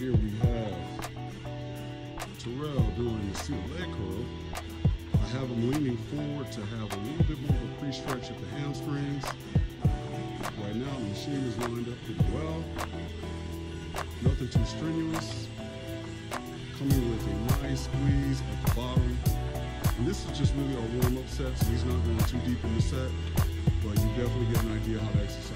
here we have Terrell doing the seated leg curl. I have him leaning forward to have a little bit more of a pre-stretch at the hamstrings. Right now the machine is lined up pretty well. Nothing too strenuous. Coming with a nice squeeze at the bottom. And this is just really our warm-up set, so he's not going too deep in the set, but you definitely get an idea how to exercise